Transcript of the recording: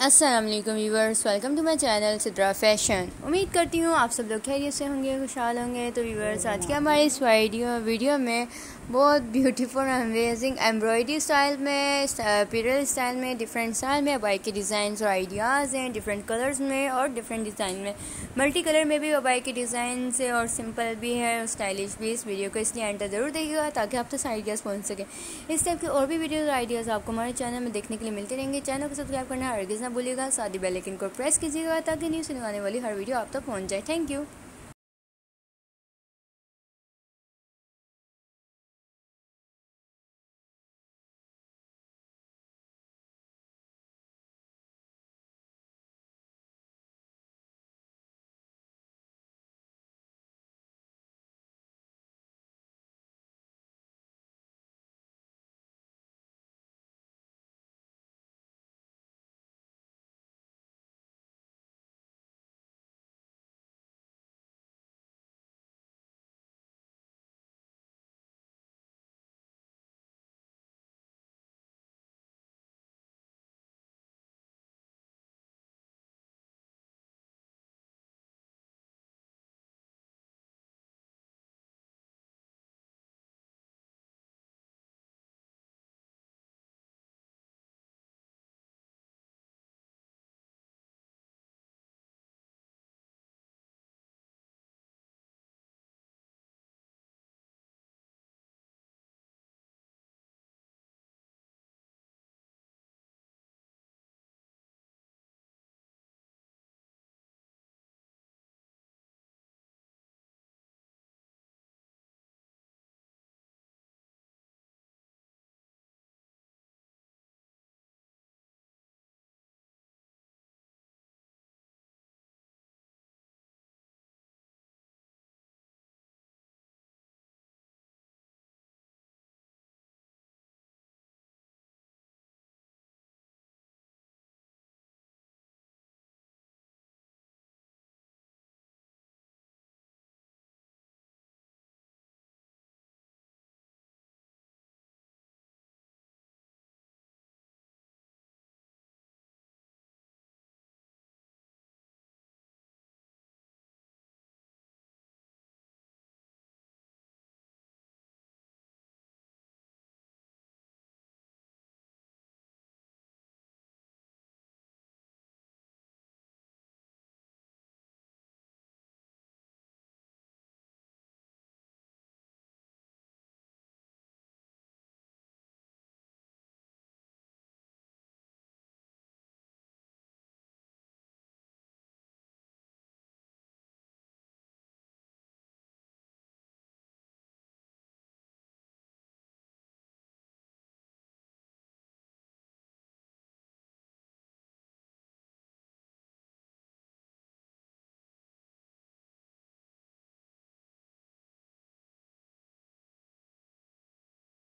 अस्सलाम वालेकुम viewers welcome to my channel Sidra fashion उम्मीद करती हूँ आप सब लोग खैरियत से होंगे, खुशहाल होंगे। तो व्यूवर्स आज के हमारे इस वीडियो वीडियो में बहुत ब्यूटीफुल अमेजिंग एम्ब्रॉयडरी स्टाइल में पिरल स्टाइल में डिफरेंट स्टाइल में अबाई के डिज़ाइन और आइडियाज़ हैं डिफरेंट कलर्स में और डिफरेंट डिज़ाइन में। मल्टी कलर में भी अबाई के डिज़ाइन से और सिंपल भी है और स्टाइलिश भी। इस वीडियो को इसलिए एंटर ज़रूर देखिएगा ताकि आप तक आइडियाज़ पहुँच सकें। इस टाइप के और भी वीडियोज़ और आइडियाज़ आपको हमारे चैनल में देखने के लिए मिलते रहेंगे। चैनल को सब्सक्राइब करना हर हरगिज़ ना भूलिएगा साथ ही बेल आइकन को प्रेस कीजिएगा ताकि न्यूज़ से वाली हर वीडियो आप तक पहुँच जाए। Thank you.